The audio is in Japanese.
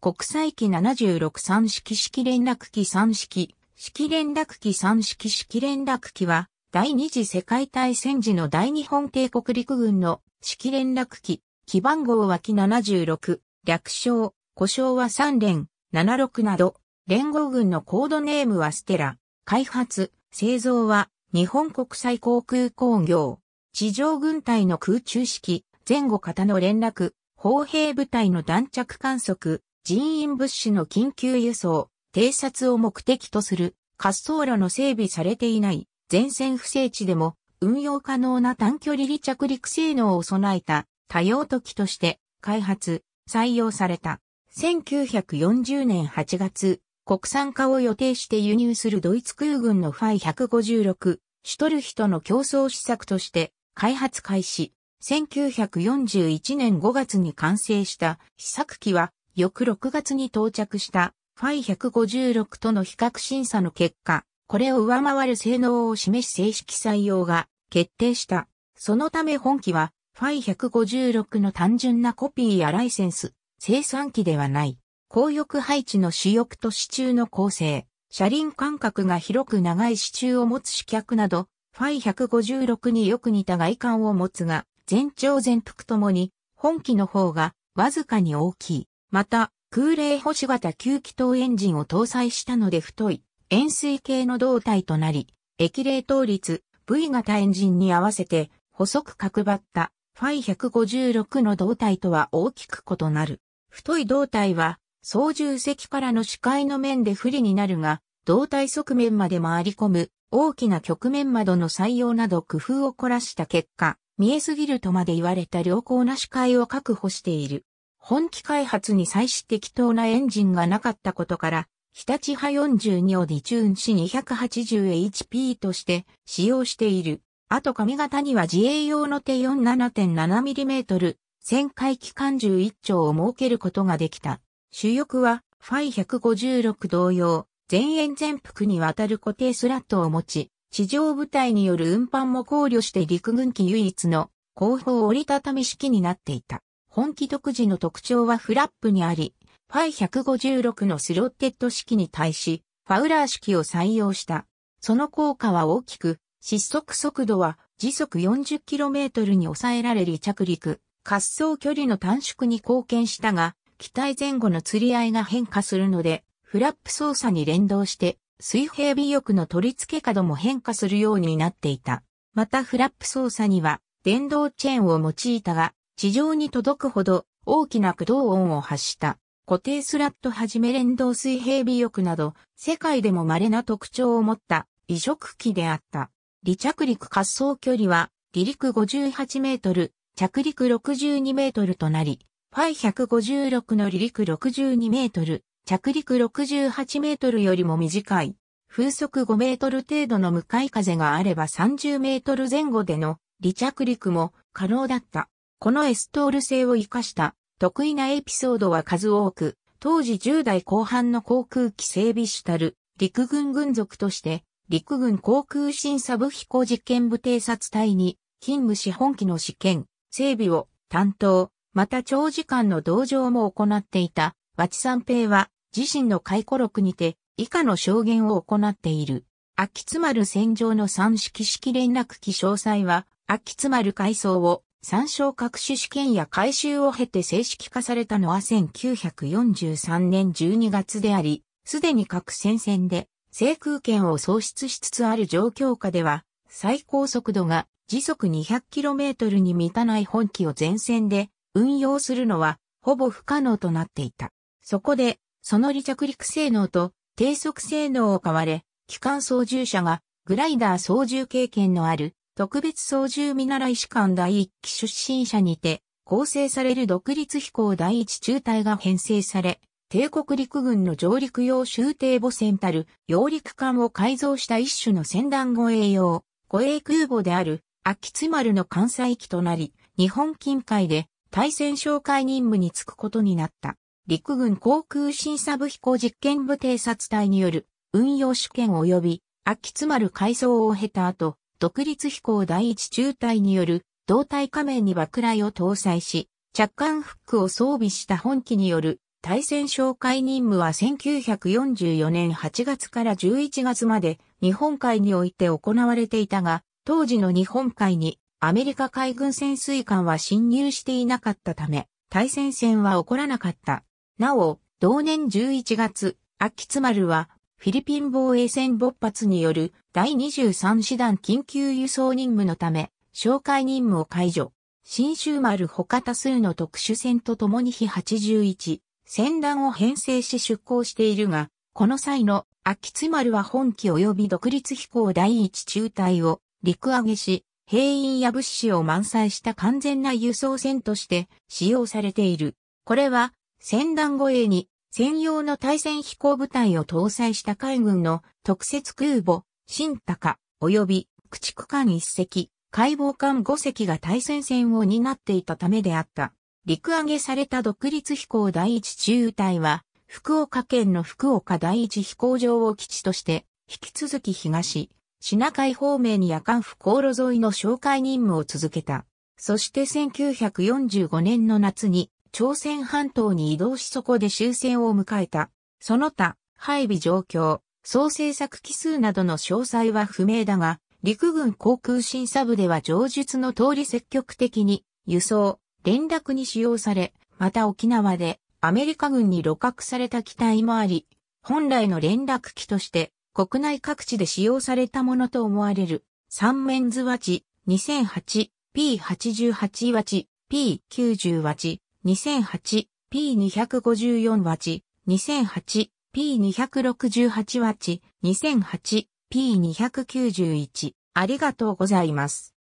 国際機76 3式式連絡機3式、式連絡機3式式連絡機は、第二次世界大戦時の大日本帝国陸軍の式連絡機、機番号は機76、略称、故障は3連、76など、連合軍のコードネームはステラ、開発、製造は日本国際航空工業、地上軍隊の空中式、前後型の連絡、砲兵部隊の弾着観測、人員物資の緊急輸送、偵察を目的とする滑走路の整備されていない前線不整地でも運用可能な短距離離着陸性能を備えた多用途機として開発、採用された。1940年8月、国産化を予定して輸入するドイツ空軍のファイ156、シュトルヒとの競争施策として開発開始。1941年5月に完成した試作機は翌6月に到着したファイ156との比較審査の結果、これを上回る性能を示し正式採用が決定した。そのため本機はファイ156の単純なコピーやライセンス、生産機ではない。高翼配置の主翼と支柱の構成、車輪間隔が広く長い支柱を持つ支脚など、ファイ156によく似た外観を持つが、全長全幅ともに、本機の方がわずかに大きい。また、空冷星型9気筒エンジンを搭載したので太い、円錐形の胴体となり、液冷倒率 V 型エンジンに合わせて細く角張ったファイ156の胴体とは大きく異なる。太い胴体は操縦席からの視界の面で不利になるが、胴体側面まで回り込む大きな曲面窓の採用など工夫を凝らした結果、見えすぎるとまで言われた良好な視界を確保している。本機開発に際し適当なエンジンがなかったことから、日立派42をディチューンし 280HP として使用している。あと髪型には自衛用の手 47.7mm 旋回機関11丁を設けることができた。主翼は Fi 156同様、前縁全幅にわたる固定スラットを持ち、地上部隊による運搬も考慮して陸軍機唯一の後方折りたたみ式になっていた。本機独自の特徴はフラップにあり、ファイ156のスロッテッド式に対し、ファウラー式を採用した。その効果は大きく、失速速度は時速 40km に抑えられ離着陸、滑走距離の短縮に貢献したが、機体前後の釣り合いが変化するので、フラップ操作に連動して、水平尾翼の取り付け角も変化するようになっていた。またフラップ操作には、電動チェーンを用いたが、地上に届くほど大きな駆動音を発した固定スラットはじめ連動水平尾翼など世界でも稀な特徴を持った移植機であった。離着陸滑走距離は離陸58メートル、着陸62メートルとなり、ファイ156の離陸62メートル、着陸68メートルよりも短い。風速5メートル程度の向かい風があれば30メートル前後での離着陸も可能だった。このエストール性を活かした得意なエピソードは数多く、当時10代後半の航空機整備主たる陸軍軍属として陸軍航空審査部飛行実験部偵察隊に勤務し本機の試験、整備を担当、また長時間の同乗も行っていた、和地三平は自身の回顧録にて以下の証言を行っている。秋津丸戦場の三式式連絡機詳細は、秋津丸階層を参照各種試験や改修を経て正式化されたのは1943年12月であり、すでに各戦線で制空権を喪失しつつある状況下では、最高速度が時速 200km に満たない本機を前線で運用するのはほぼ不可能となっていた。そこで、その離着陸性能と低速性能を買われ、機関操縦者がグライダー操縦経験のある特別操縦見習い士官第一期出身者にて、構成される独立飛行第一中隊が編成され、帝国陸軍の上陸用終艇母船たる揚陸艦を改造した一種の船団護衛用、護衛空母である秋津丸の関西機となり、日本近海で対戦哨戒任務に就くことになった。陸軍航空審査部飛行実験部偵察隊による運用試験及び秋津丸改装を経た後、独立飛行第一中隊による胴体仮面に爆雷を搭載し、着艦フックを装備した本機による対戦紹介任務は1944年8月から11月まで日本海において行われていたが、当時の日本海にアメリカ海軍潜水艦は侵入していなかったため、対戦戦は起こらなかった。なお、同年11月、秋津丸はフィリピン防衛戦勃発による第23師団緊急輸送任務のため、紹介任務を解除。新州丸他多数の特殊戦と共に非81、戦団を編成し出港しているが、この際の秋津丸は本機及び独立飛行第一中隊を陸揚げし、兵員や物資を満載した完全な輸送船として使用されている。これは、戦団護衛に専用の対戦飛行部隊を搭載した海軍の特設空母、新高、及び駆逐艦一隻、解剖艦5隻が対戦線を担っていたためであった。陸揚げされた独立飛行第一中隊は、福岡県の福岡第一飛行場を基地として、引き続き東、シナ海方面に夜間府航路沿いの紹介任務を続けた。そして1945年の夏に朝鮮半島に移動しそこで終戦を迎えた。その他、配備状況、総制作機数などの詳細は不明だが、陸軍航空審査部では上述の通り積極的に輸送、連絡に使用され、また沖縄でアメリカ軍に露獲された機体もあり、本来の連絡機として国内各地で使用されたものと思われる三面図ワチ 2008P88 ワチ P90 ワチ 2008P254 ワチ 2008P268 ワチ 2008P291 ありがとうございます。